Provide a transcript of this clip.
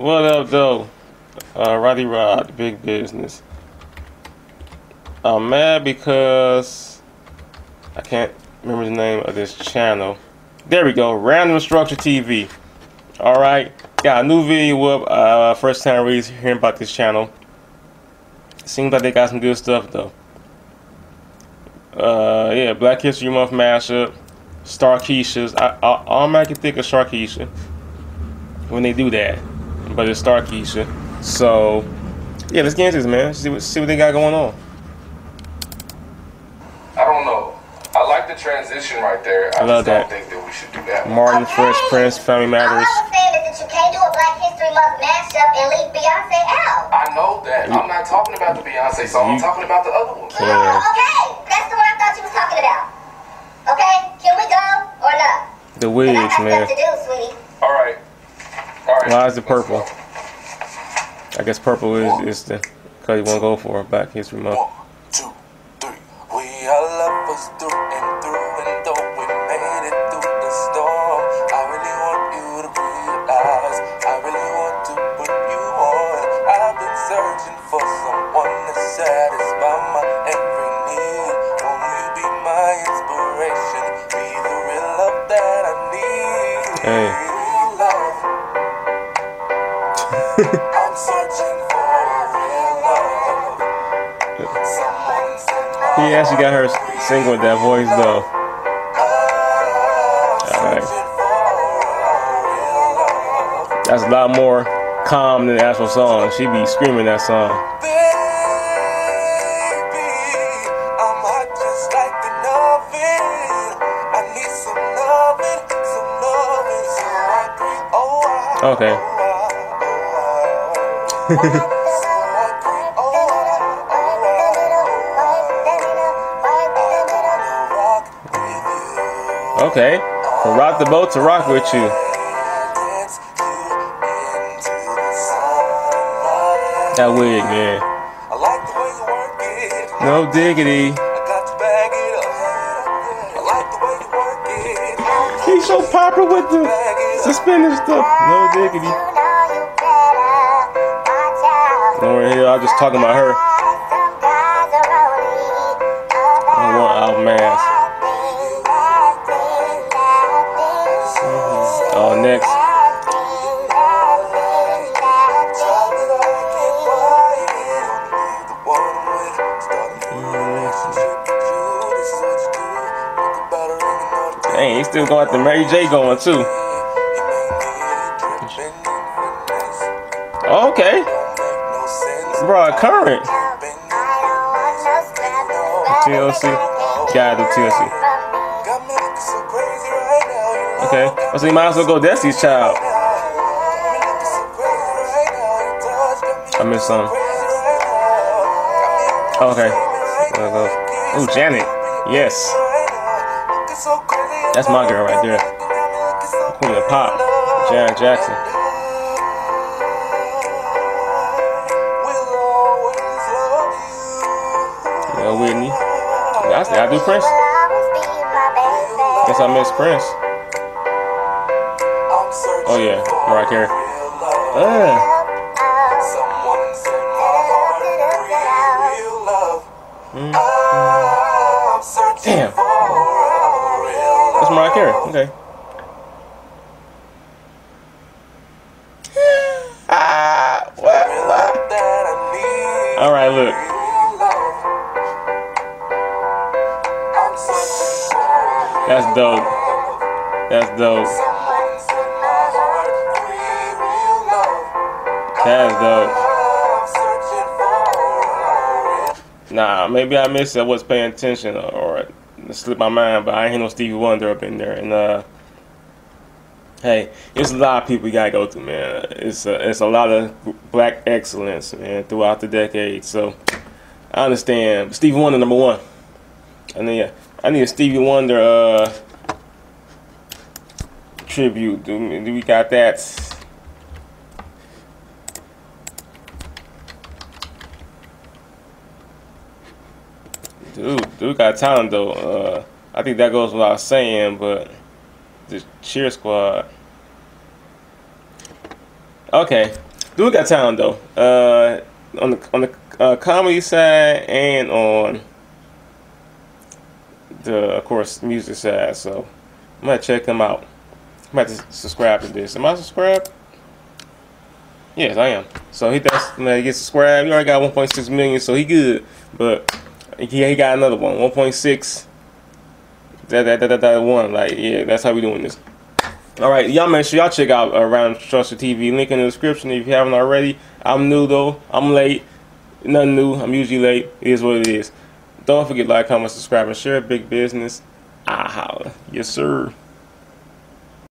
What up, though? Uh, Roddy Rod, big business. I'm mad because I can't remember the name of this channel. There we go, Random Structure TV. All right, got a new video up. Uh, first time really hearing about this channel. Seems like they got some good stuff though. Uh, yeah, Black History Month mashup, Starrkeishas. I, I, all I can think of Starrkeisha when they do that, but it's Starrkeisha. So, yeah, let's get into this, man. See what see what they got going on. I don't know. I like the transition right there. I, I love just don't that. think that we should do that. Martin, Okay. Fresh Prince, Family Matters. All I'm saying is that you can't do a Black History Month mashup and leave Beyonce out. I know that. I'm not talking about the Beyonce song. I'm talking about the other one. Yeah. Oh, okay, that's the one I thought you was talking about. Okay, can we go or no? The I wigs, man. to do, sweetie. All right. All right. Why is it purple? I guess purple is, is the color you want to go for Black History Month. One, two, three. We lovers through and through, He actually got her sing with that voice though. Alright. That's a lot more calm than the actual song. She be screaming that song. Okay. Okay. From rock the boat to rock with you. That wig, man. No diggity. He's so popular with the suspended stuff. No diggity. Over here, I was just talking about her. I want album ass. Oh, uh, next. Dang, he still going the Mary J going too. Okay. Bro, current. TLC. Gotta do TLC. Okay. Oh, so you might as well go Destiny's Child. I missed some. Okay. Ooh, Janet. Yes. That's my girl right there. Queen of Pop. Janet Jackson. Yeah, Whitney. I, I do Prince. Guess I miss Prince. Oh yeah, Mariah Carey. Uh, Damn. that's Mariah Carey. Okay. Ah, what? All right, look. That's dope. That's dope. That's dope. Nah, maybe I missed it. I was paying attention or it slipped my mind, but I ain't hear no Stevie Wonder up in there. And uh, hey, it's a lot of people you gotta go through, man. It's a, it's a lot of black excellence, man, throughout the decades. So I understand. Stevie Wonder number one. And then need I need a Stevie Wonder uh tribute. Do, do we got that? Dude, dude got talent though. Uh, I think that goes without saying, but the cheer squad. Okay, Dude got talent though. Uh, on the on the uh, comedy side and on the of course music side. So I'm gonna check him out. I'm about to subscribe to this. Am I subscribed? Yes, I am. So he does. Man, gets subscribed. He already got 1.6 million, so he good. But he, he got another one, 1.6. That that, that that one. Like yeah, that's how we doing this. All right, y'all make sure y'all check out Random Structure TV. Link in the description if you haven't already. I'm new though. I'm late. Nothing new. I'm usually late. It is what it is. Don't forget to like, comment, subscribe, and share. Big business. I holla. Yes, sir.